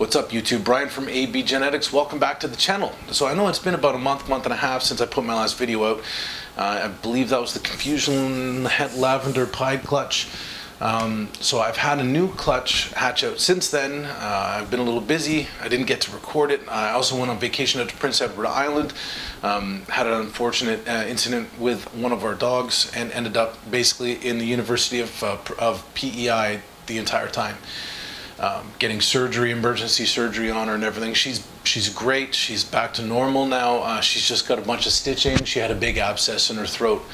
What's up YouTube? Bryan from AB Genetics. Welcome back to the channel. So I know it's been about a month, month and a half since I put my last video out. Uh, I believe that was the Confusion Lavender Pied Clutch. Um, so I've had a new clutch hatch out since then. Uh, I've been a little busy. I didn't get to record it. I also went on vacation out to Prince Edward Island. Um, had an unfortunate uh, incident with one of our dogs and ended up basically in the University of, uh, of PEI the entire time um, getting surgery, emergency surgery on her and everything. She's she's great. She's back to normal now. Uh, she's just got a bunch of stitching. She had a big abscess in her throat,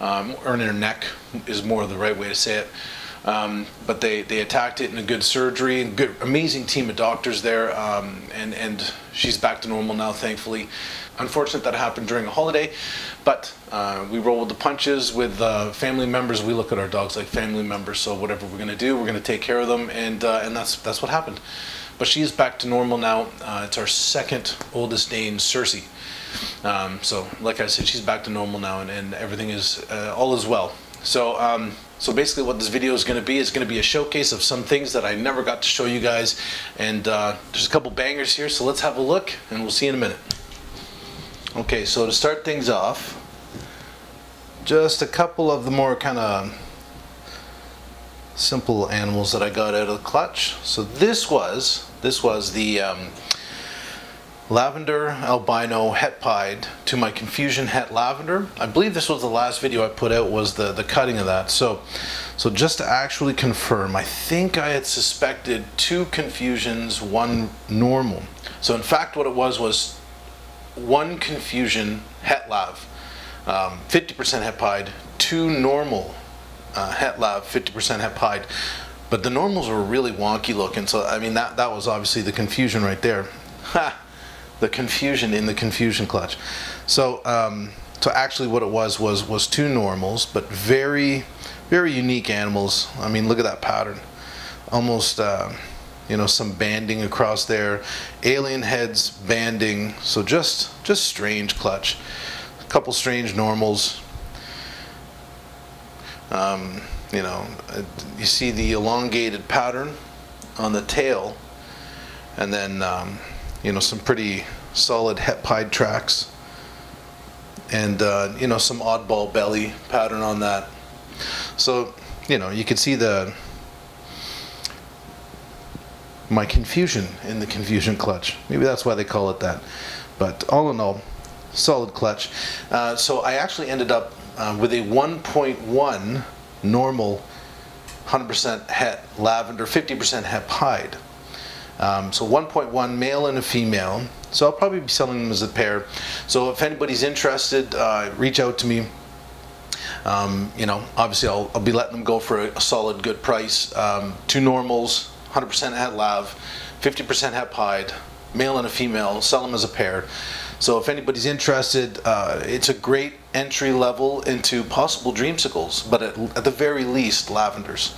um, or in her neck is more the right way to say it. Um, but they, they attacked it in a good surgery, good, amazing team of doctors there, um, and, and she's back to normal now, thankfully. Unfortunate that happened during a holiday, but uh, we roll with the punches with uh, family members. We look at our dogs like family members, so whatever we're going to do, we're going to take care of them, and, uh, and that's, that's what happened. But she's back to normal now. Uh, it's our second oldest Dane, Cersei. Um, so, like I said, she's back to normal now, and, and everything is uh, all is well. So, um, so basically what this video is going to be is going to be a showcase of some things that I never got to show you guys. And uh, there's a couple bangers here, so let's have a look and we'll see you in a minute. Okay, so to start things off, just a couple of the more kind of simple animals that I got out of the clutch. So this was, this was the um, Lavender Albino Het Pied to my Confusion Het Lavender. I believe this was the last video I put out was the, the cutting of that. So, so just to actually confirm, I think I had suspected two confusions, one normal. So in fact what it was was one confusion Het Lav, 50% um, Het Pied, two normal uh, Het Lav, 50% Het Pied. But the normals were really wonky looking, so I mean that, that was obviously the confusion right there. Ha! the confusion in the confusion clutch. So, um, so actually what it was was was two normals, but very, very unique animals. I mean, look at that pattern. Almost, uh, you know, some banding across there. Alien heads banding. So just, just strange clutch. A couple strange normals. Um, you know, you see the elongated pattern on the tail, and then um, you know, some pretty solid het pied tracks and uh, you know some oddball belly pattern on that so you know you can see the my confusion in the confusion clutch maybe that's why they call it that but all in all solid clutch uh, so I actually ended up uh, with a 1.1 normal 100% het lavender 50% het pied um, so 1.1 male and a female. So I'll probably be selling them as a pair. So if anybody's interested, uh, reach out to me. Um, you know, obviously I'll, I'll, be letting them go for a, a solid, good price. Um, two normals, 100% het lav, 50% het pied, male and a female, sell them as a pair. So if anybody's interested, uh, it's a great entry level into possible dreamsicles, but at, at the very least, lavenders.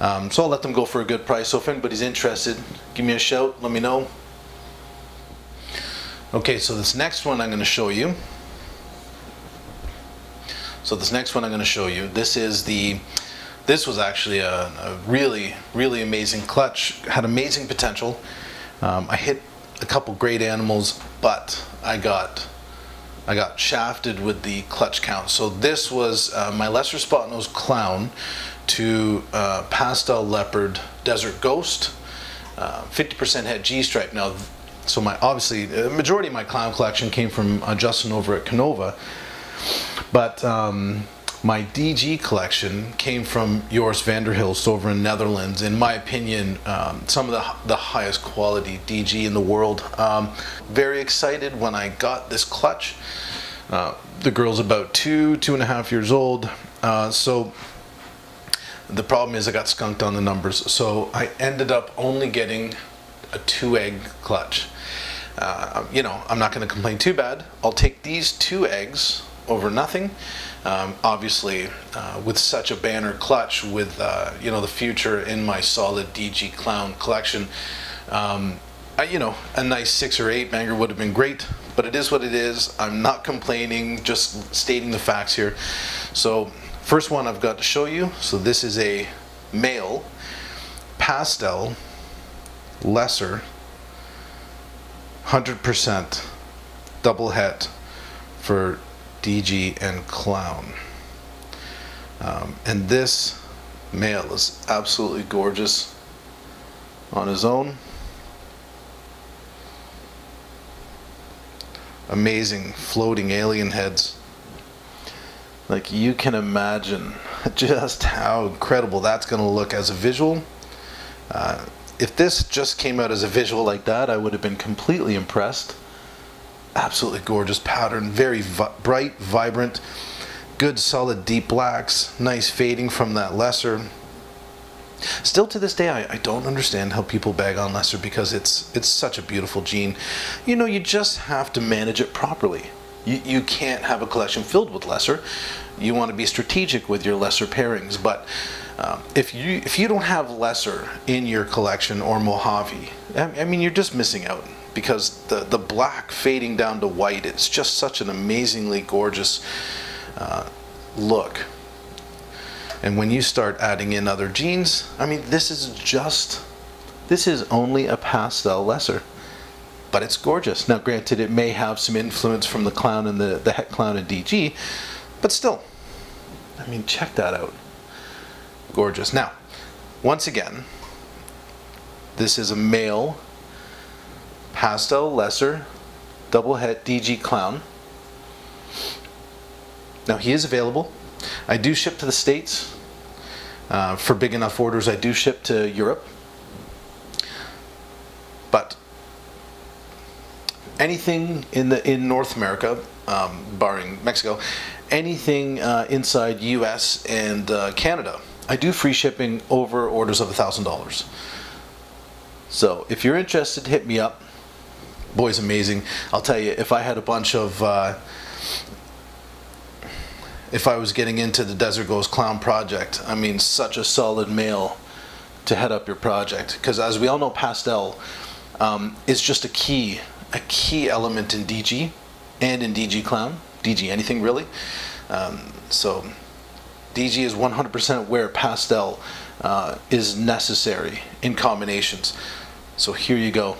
Um, so I'll let them go for a good price. So if anybody's interested, give me a shout, let me know. Okay, so this next one I'm going to show you. So this next one I'm going to show you, this is the, this was actually a, a really, really amazing clutch, had amazing potential. Um, I hit a couple great animals, but I got I got shafted with the clutch count. So this was uh, my lesser spot nose clown to uh, pastel leopard desert ghost, 50% uh, het G-stripe. Now, so my obviously the majority of my clown collection came from uh, Justin over at Kinova, but um, my DG collection came from Joris Vanderhilst over in Netherlands. In my opinion, um, some of the, the highest quality DG in the world. Um, very excited when I got this clutch. Uh, the girl's about two, two and a half years old. Uh, so the problem is I got skunked on the numbers, so I ended up only getting a two egg clutch. Uh, you know, I'm not going to complain too bad. I'll take these two eggs over nothing. Um, obviously, uh, with such a banner clutch, with uh, you know the future in my solid DG Clown collection, um, I, you know a nice six or eight banger would have been great. But it is what it is. I'm not complaining, just stating the facts here. So First one I've got to show you. So this is a male pastel lesser 100% double het for DG and Clown. Um, and this male is absolutely gorgeous on his own. Amazing floating alien heads. Like you can imagine just how incredible that's going to look as a visual. Uh, if this just came out as a visual like that, I would have been completely impressed. Absolutely gorgeous pattern, very vi bright, vibrant, good solid deep blacks, nice fading from that lesser. Still to this day, I, I, don't understand how people bag on lesser because it's it's such a beautiful gene. You know, you just have to manage it properly. You, you can't have a collection filled with lesser. You want to be strategic with your lesser pairings, but um, if you if you don't have lesser in your collection or Mojave, I, I mean you're just missing out because the the black fading down to white, it's just such an amazingly gorgeous uh, look. And when you start adding in other genes, I mean this is just this is only a pastel lesser but it's gorgeous. Now, granted, it may have some influence from the clown and the, the clown and DG, but still, I mean, check that out. Gorgeous. Now, once again, this is a male pastel lesser double het DG clown. Now, he is available. I do ship to the States. Uh, for big enough orders, I do ship to Europe. But anything in the in North America, um, barring Mexico, anything uh, inside U.S. and uh, Canada, I do free shipping over orders of a thousand dollars. So if you're interested, hit me up. Boy's amazing. I'll tell you, if I had a bunch of, uh, if I was getting into the Desert Ghost Clown project, I mean, such a solid male to head up your project. Because as we all know, pastel um, is just a key a key element in DG and in DG Clown, DG anything really. Um, so DG is 100% where pastel uh, is necessary in combinations. So here you go.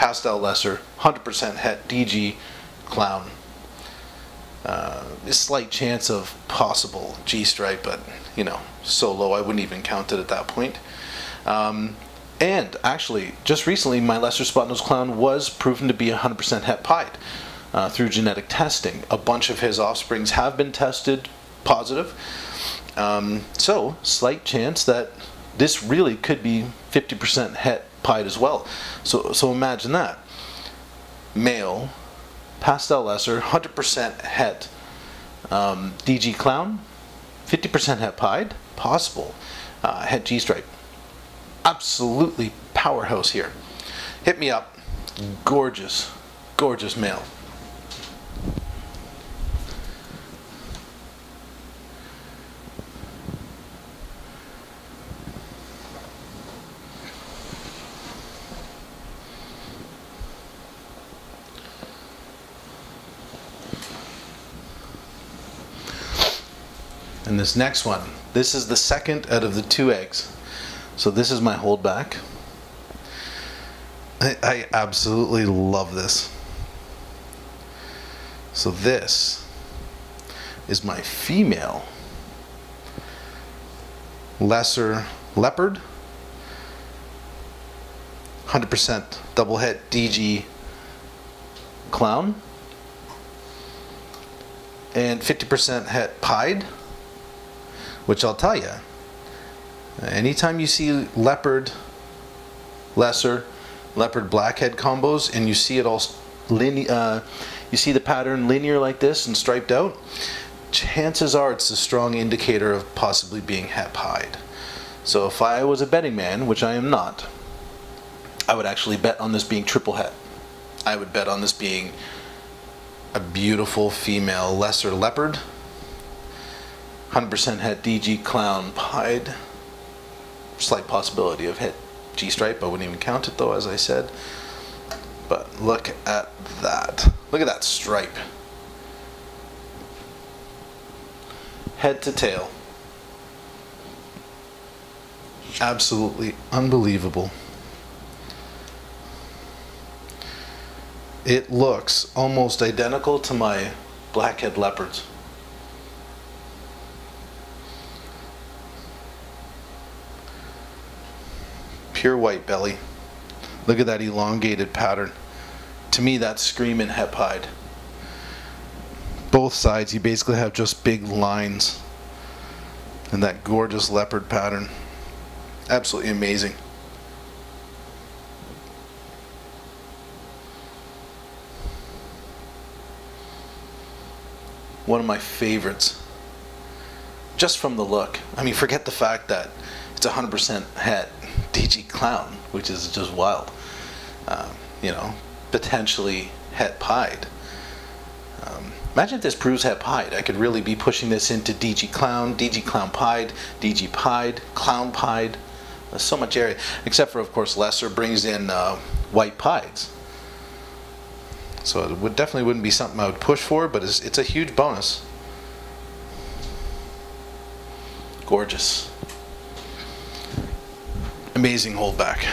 Pastel lesser, 100% het DG Clown. Uh, a slight chance of possible G stripe, but you know, so low I wouldn't even count it at that point. Um, and actually, just recently, my lesser spot-nosed clown was proven to be 100% het pied uh, through genetic testing. A bunch of his offsprings have been tested positive. Um, so, slight chance that this really could be 50% het pied as well. So, so imagine that. Male, pastel lesser, 100% het. Um, DG clown, 50% het pied, possible. Uh, het G-stripe absolutely powerhouse here. Hit me up. Gorgeous, gorgeous male. And this next one, this is the second out of the two eggs. So this is my holdback. I, I absolutely love this. So this is my female lesser leopard 100% double het DG clown and 50% het pied which I'll tell you Anytime you see leopard, lesser, leopard blackhead combos, and you see it all linear, uh, you see the pattern linear like this and striped out, chances are it's a strong indicator of possibly being het pied. So if I was a betting man, which I am not, I would actually bet on this being triple het. I would bet on this being a beautiful female lesser leopard, 100% het DG clown pied slight possibility of het G-stripe. I wouldn't even count it though, as I said. But look at that. Look at that stripe. Head to tail. Absolutely unbelievable. It looks almost identical to my blackhead leopards. Pure white belly. Look at that elongated pattern. To me, that's screaming het pied. Both sides, you basically have just big lines and that gorgeous leopard pattern. Absolutely amazing. One of my favorites. Just from the look. I mean, forget the fact that it's 100% het DG Clown, which is just wild. Um, you know, potentially het pied. Um, imagine if this proves het pied. I could really be pushing this into DG Clown, DG Clown pied, DG pied, Clown pied. There's so much area, except for, of course, Lesser brings in uh, white pieds. So it would definitely wouldn't be something I would push for, but it's, it's a huge bonus. Gorgeous. Amazing holdback.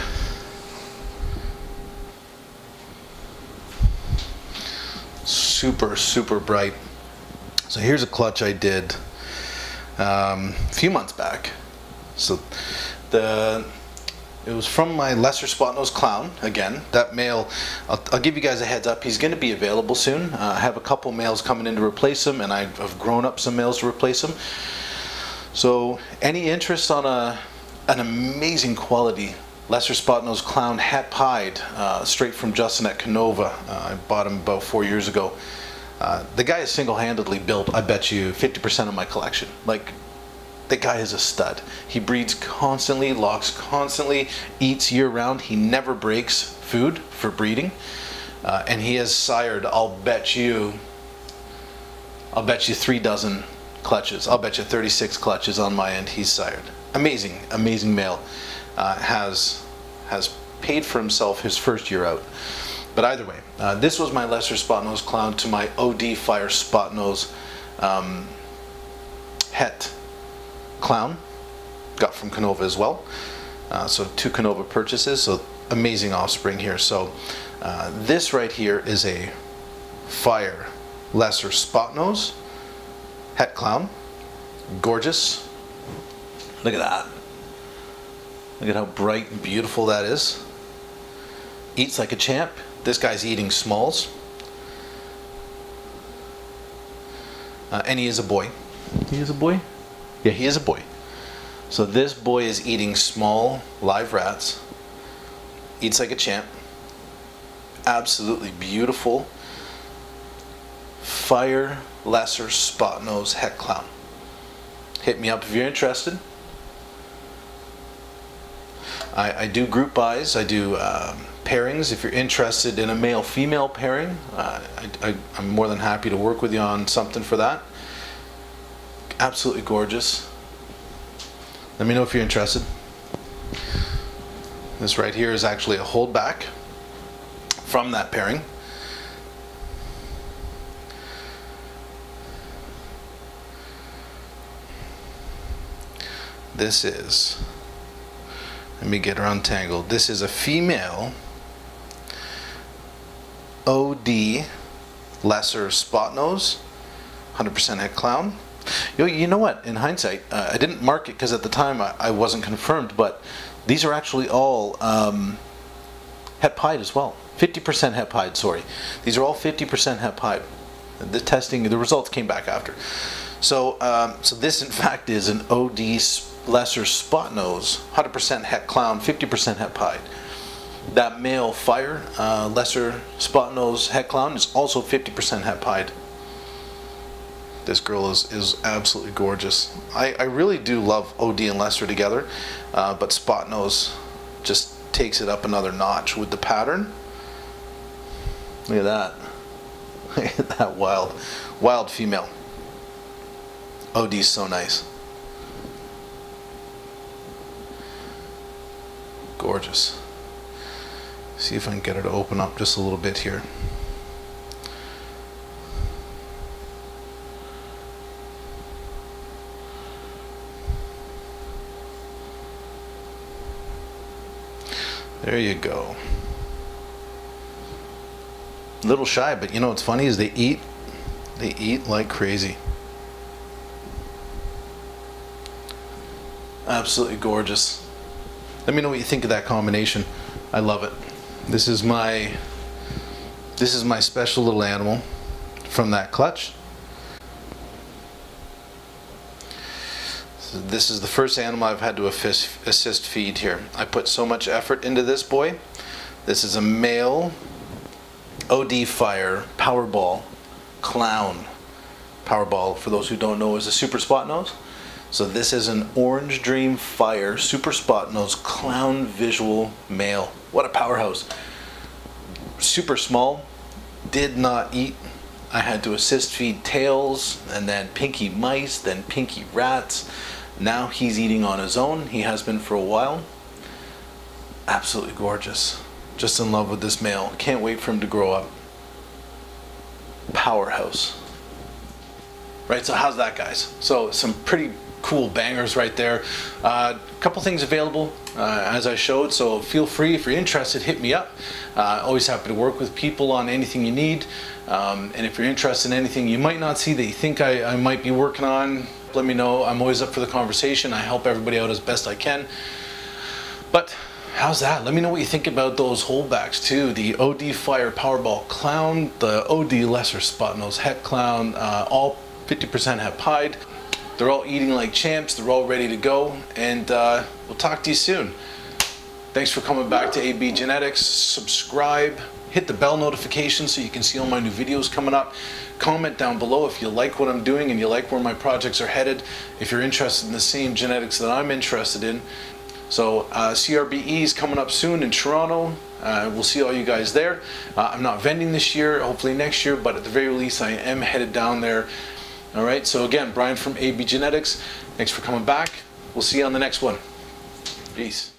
Super, super bright. So here's a clutch I did um, a few months back. So the it was from my lesser spot nose clown again. That male, I'll, I'll, give you guys a heads up. He's going to be available soon. Uh, I have a couple males coming in to replace him, and I've grown up some males to replace him. So, any interest on a an amazing quality lesser spot nose clown het pied, uh, straight from Justin at Kinova. Uh, I bought him about four years ago. Uh, the guy has single-handedly built, I bet you, 50% of my collection. Like the guy is a stud. He breeds constantly, locks constantly, eats year round. He never breaks food for breeding. Uh, and he has sired, I'll bet you, I'll bet you three dozen clutches. I'll bet you 36 clutches on my end he's sired. Amazing, amazing male. Uh, has, has paid for himself his first year out. But either way, uh, this was my lesser spot nose clown to my OD Fire spot nose um, het Clown, got from Kinova as well. Uh, so two Kinova purchases, so amazing offspring here. So uh, this right here is a Fire Lesser Spot Nose, Het Clown, gorgeous. Look at that. Look at how bright and beautiful that is. Eats like a champ. This guy's eating smalls. Uh, and he is a boy. He is a boy? Yeah, he is a boy. So this boy is eating small live rats. Eats like a champ. Absolutely beautiful. Fire lesser spot nose het clown. Hit me up if you're interested. I, I do group buys. I do um, pairings. If you're interested in a male-female pairing, uh, I, I'm more than happy to work with you on something for that absolutely gorgeous. Let me know if you're interested. This right here is actually a holdback from that pairing. This is, let me get her untangled. This is a female OD lesser spot nose, 100% het clown. You know, you know what? In hindsight, uh, I didn't mark it because at the time I, I, wasn't confirmed, but these are actually all um, het pied as well. 50% het pied, sorry. These are all 50% het pied. The testing, the results came back after. So, um, so this in fact is an OD lesser spot nose, 100% het clown, 50% het pied. That male fire uh, lesser spot nose het clown is also 50% het pied. This girl is, is absolutely gorgeous. I, I really do love OD and Lesser together, uh, but Spot Nose just takes it up another notch with the pattern. Look at that. Look at that wild, wild female. Oh, OD's so nice. Gorgeous. See if I can get her to open up just a little bit here. There you go. little shy, but you know what's funny is they eat, they eat like crazy. Absolutely gorgeous. Let me know what you think of that combination. I love it. This is my, this is my special little animal from that clutch. This is the first animal I've had to assist feed here. I put so much effort into this boy. This is a male OD Fire Powerball Clown. Powerball, for those who don't know, is a super spot nose. So this is an Orange Dream Fire Super Spot Nose Clown Visual Male. What a powerhouse. Super small, did not eat. I had to assist feed tails and then pinky mice, then pinky rats. Now he's eating on his own. He has been for a while. Absolutely gorgeous. Just in love with this male. Can't wait for him to grow up. Powerhouse. Right, so how's that, guys? So, some pretty cool bangers right there. A uh, couple things available uh, as I showed, so feel free if you're interested, hit me up. Uh, always happy to work with people on anything you need. Um, and if you're interested in anything you might not see that you think I, I might be working on, let me know. I'm always up for the conversation. I help everybody out as best I can. But how's that? Let me know what you think about those holdbacks too. The OD Fire Powerball Clown, the OD Lesser Spot Nose Het Clown, uh, all 50% het pied. They're all eating like champs. They're all ready to go. And uh, we'll talk to you soon. Thanks for coming back to AB Genetics. Subscribe, hit the bell notification so you can see all my new videos coming up. Comment down below if you like what I'm doing and you like where my projects are headed. If you're interested in the same genetics that I'm interested in. So uh, CRBE is coming up soon in Toronto. Uh, we'll see all you guys there. Uh, I'm not vending this year, hopefully next year, but at the very least I am headed down there. All right, so again, Bryan from AB Genetics, thanks for coming back. We'll see you on the next one. Peace.